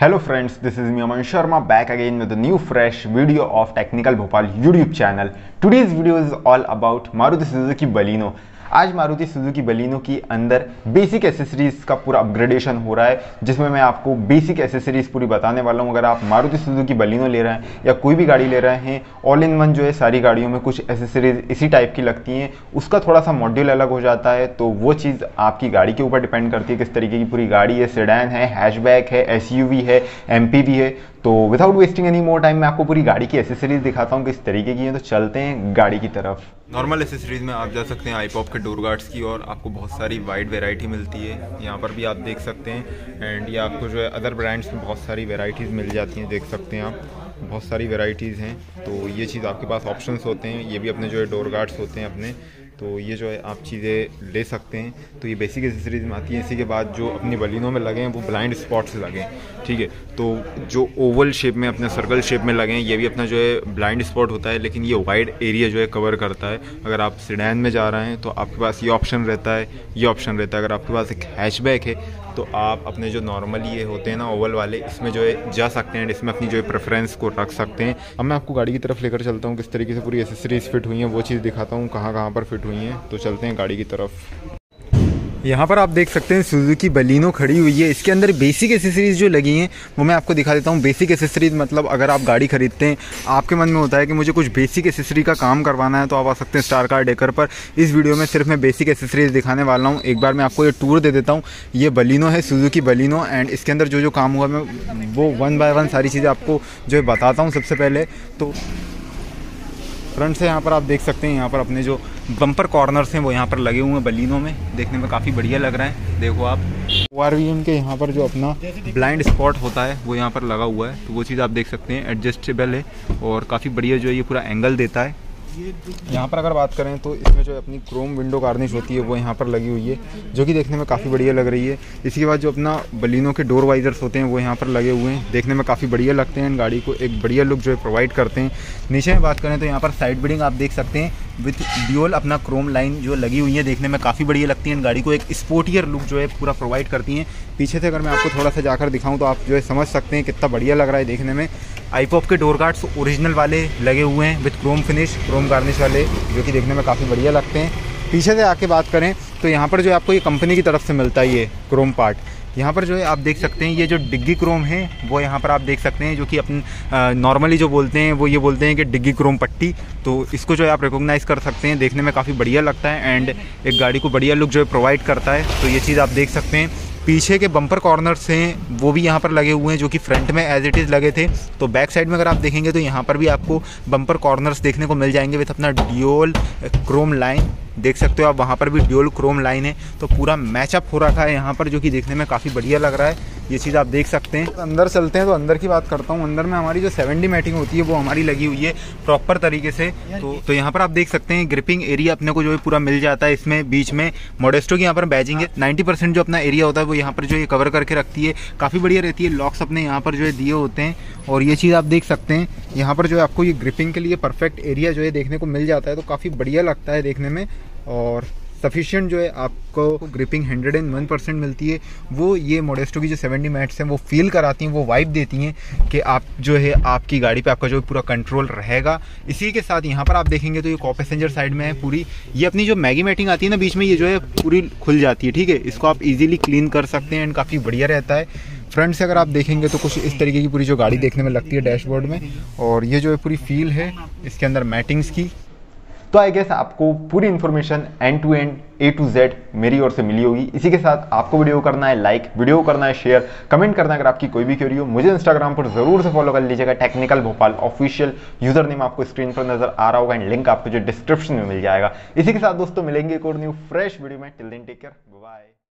Hello friends, this is me Aman Sharma back again with a new fresh video of Technical Bhopal YouTube channel. Today's video is all about Maruti Suzuki Baleno. आज Maruti Suzuki Baleno की अंदर basic accessories का पूरा upgradation हो रहा है, जिसमें मैं आपको बेसिक एसेसरीज पूरी बताने वाला हूँ। अगर आप मारुति सुजुकी बलिनो ले रहे हैं या कोई भी गाड़ी ले रहे हैं ऑल इन वन जो है सारी गाड़ियों में कुछ एसेसरीज इसी टाइप की लगती हैं। उसका थोड़ा सा मॉड्यूल अलग हो जाता है तो वो चीज़ आपकी गाड़ी के ऊपर डिपेंड करती है, किस तरीके की पूरी गाड़ी है सेडैन है हैशबैक है एस है एम है। तो without wasting any more time मैं आपको पूरी गाड़ी की एसेसरीज दिखाता हूँ किस तरीके की है तो चलते हैं गाड़ी की तरफ़। नॉर्मल एसेसरीज में आप जा सकते हैं आईपॉप के डोर गार्ड्स की और आपको बहुत सारी वाइड वेराइटी मिलती है। यहाँ पर भी आप देख सकते हैं एंड ये आपको जो है अदर ब्रांड्स में बहुत सारी वेराइटीज़ मिल जाती हैं, देख सकते हैं आप। बहुत सारी वेराइटीज़ हैं तो ये चीज़ आपके पास ऑप्शंस होते हैं। ये भी अपने जो है डोर गार्ड्स होते हैं अपने। तो ये जो है, आप चीज़ें ले सकते हैं। तो ये बेसिक एसेसरीज में आती है। इसी के बाद जो अपनी बलिनों में लगे हैं, वो ब्लाइंड स्पॉट्स लगे ठीक है? तो जो ओवल शेप में, अपने सर्कल शेप में लगे हैं, ये भी अपना जो है ब्लाइंड स्पॉट होता है, लेकिन ये वाइड एरिया जो है कवर करता है। अगर आप सिडैन में जा रहे हैं तो आपके पास ये ऑप्शन रहता है, ये ऑप्शन रहता है। अगर आपके पास एक हैचबैक है तो आप अपने जो नॉर्मल ये होते हैं ना ओवल वाले, इसमें जो है जा सकते हैं, इसमें अपनी जो है प्रेफरेंस को रख सकते हैं। अब मैं आपको गाड़ी की तरफ़ लेकर चलता हूँ, किस तरीके से पूरी एसेसरीज फिट हुई हैं, वो चीज़ दिखाता हूँ कहाँ कहाँ पर फिट हुई हैं तो चलते हैं गाड़ी की तरफ़। यहाँ पर आप देख सकते हैं सुजुकी बलिनो खड़ी हुई है। इसके अंदर बेसिक एसेसरीज जो लगी हैं, वो मैं आपको दिखा देता हूँ। बेसिक एसेसरीज मतलब अगर आप गाड़ी खरीदते हैं, आपके मन में होता है कि मुझे कुछ बेसिक एसेसरी का काम करवाना है तो आप आ सकते हैं स्टार कार डेकर पर। इस वीडियो में सिर्फ़ मैं बेसिक एसेसरीज दिखाने वाला हूँ। एक बार मैं आपको ये टूर दे देता हूँ। ये बलिनो है सुजुकी बलिनो एंड इसके अंदर जो जो काम हुआ, मैं वो वन बाय वन सारी चीज़ें आपको जो है बताता हूँ सबसे पहले। तो फ्रंट से यहाँ पर आप देख सकते हैं, यहाँ पर अपने जो बम्पर कॉर्नर्स हैं वो यहाँ पर लगे हुए हैं बलिनों में। देखने में काफ़ी बढ़िया लग रहा है। देखो आप। ओ आर के यहाँ पर जो अपना ब्लाइंड स्पॉट होता है वो यहाँ पर लगा हुआ है। तो वो चीज़ आप देख सकते हैं एडजस्टेबल है और काफ़ी बढ़िया जो है ये पूरा एंगल देता है। यहाँ पर अगर बात करें तो इसमें जो अपनी क्रोम विंडो गार्निश होती है वो यहाँ पर लगी हुई है जो कि देखने में काफ़ी बढ़िया लग रही है। इसके बाद जो अपना बलिनों के डोर वाइजर्स होते हैं वो यहाँ पर लगे हुए हैं। देखने में काफ़ी बढ़िया लगते हैं गाड़ी को एक बढ़िया लुक जो है प्रोवाइड करते हैं। नीचे में बात करें तो यहाँ पर साइड बिडिंग आप देख सकते हैं। विथ ड्यूल अपना क्रोम लाइन जो लगी हुई है देखने में काफ़ी बढ़िया लगती है। गाड़ी को एक स्पोर्टियर लुक जो है पूरा प्रोवाइड करती हैं। पीछे से अगर मैं आपको थोड़ा सा जाकर दिखाऊँ तो आप जो है समझ सकते हैं कितना बढ़िया लग रहा है देखने में। आईपॉप के डोर गार्ड्स ओरिजिनल वाले लगे हुए हैं with chrome finish chrome garnish वाले, जो कि देखने में काफ़ी बढ़िया लगते हैं। पीछे से आके बात करें तो यहाँ पर जो आपको ये कंपनी की तरफ़ से मिलता है ये क्रोम पार्ट यहाँ पर जो है, आप देख सकते हैं, ये जो डिग्गी क्रोम है, वो यहाँ पर आप देख सकते हैं, जो कि अपन नॉर्मली जो बोलते हैं, वो ये बोलते हैं कि डिग्गी क्रोम पट्टी। तो इसको जो है, आप रिकोगनाइज़ कर सकते हैं, देखने में काफ़ी बढ़िया लगता है एंड एक गाड़ी को बढ़िया लुक जो है प्रोवाइड करता है। तो ये चीज़ आप देख सकते हैं। पीछे के बम्पर कॉर्नर्स हैं, वो भी यहाँ पर लगे हुए हैं, जो कि फ्रंट में एज इट इज़ लगे थे। तो बैक साइड में अगर आप देखेंगे तो यहाँ पर भी आपको बम्पर कॉर्नर्स देखने को मिल जाएँगे विथ अपना ड्योल क्रोम लाइन देख सकते हो आप, वहाँ पर भी ड्योल क्रोम लाइन है। तो पूरा मैचअप हो रखा है यहाँ पर, जो कि देखने में काफ़ी बढ़िया लग रहा है। ये चीज़ आप देख सकते हैं। अंदर चलते हैं तो अंदर की बात करता हूँ। अंदर में हमारी जो सेवन मैटिंग होती है वो हमारी लगी हुई है प्रॉपर तरीके से। तो तो यहाँ पर आप देख सकते हैं ग्रिपिंग एरिया अपने को जो है पूरा मिल जाता है इसमें बीच में। मोडेस्टो की यहाँ पर बैजिंग है। नाइन्टी परसेंट जो अपना एरिया होता है वो यहाँ पर जो ये कवर करके रखती है। काफ़ी बढ़िया रहती है। लॉक्स अपने यहाँ पर जो है दिए होते हैं। और ये चीज़ आप देख सकते हैं यहाँ पर जो है आपको ये ग्रिपिंग के लिए परफेक्ट एरिया जो है देखने को मिल जाता है। तो काफ़ी बढ़िया लगता है देखने में। और सफिशियंट जो है आपको gripping hundred and one percent मिलती है। वो ये मोडेस्टो की जो सेवेंटी मैट्स हैं, वो फील कराती हैं, वो वाइब देती हैं कि आप जो है, आपकी गाड़ी पे आपका जो पूरा कंट्रोल रहेगा। इसी के साथ यहाँ पर आप देखेंगे तो ये कॉ पैसेंजर साइड में है पूरी। ये अपनी जो मैगी मैटिंग आती है ना, बीच में ये जो है पूरी खुल जाती है, ठीक है? इसको आप इजीली क्लीन कर सकते हैं एंड काफ़ी बढ़िया रहता है। फ्रंट से अगर आप देखेंगे तो कुछ इस तरीके की पूरी जो गाड़ी देखने में लगती है डैशबोर्ड में। और ये जो है पूरी फील है, इसके अंदर मैटिंग्स की। तो आई गेस आपको पूरी information end to end A to Z मेरी ओर से मिली होगी। इसी के साथ आपको वीडियो करना है लाइक वीडियो करना है शेयर कमेंट करना है। अगर आपकी कोई भी क्यूरी हो, मुझे इंस्टाग्राम पर ज़रूर से फॉलो कर लीजिएगा। Technical Bhopal official user name आपको स्क्रीन पर नज़र आ रहा होगा एंड लिंक आपको जो डिस्क्रिप्शन में मिल जाएगा। इसी के साथ दोस्तों, मिलेंगे एक और न्यू फ्रेश वीडियो में। Till then take care bye